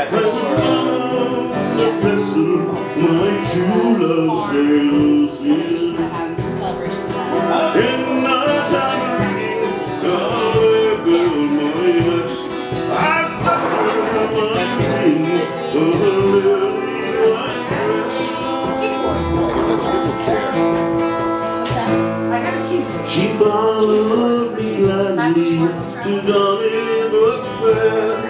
guys When have my true love the my nest. I flutter my lily dress. I a keyboard. She followed me gladly to Donnybrook Fair.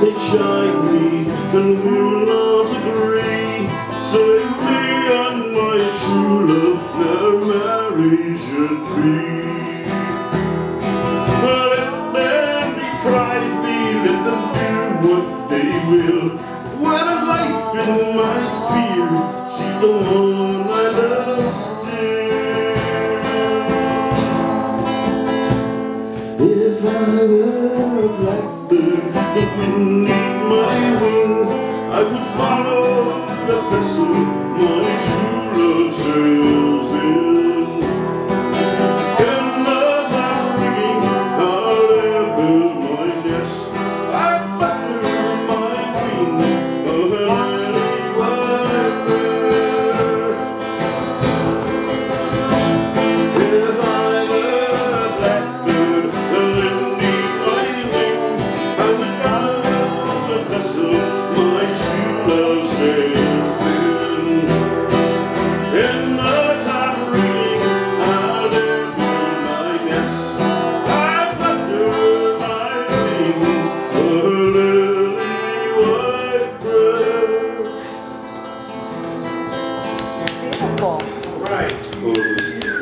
they chide me and will not agree. Say me and my true love, their marriage should be. Well, if men deprive me, let them do what they will. When a life in my sphere, she's the one I love still. If I were a blackbird that wouldn't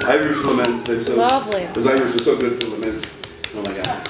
Irish laments, they're so. Lovely. Those Irish are so good for laments. Oh my God.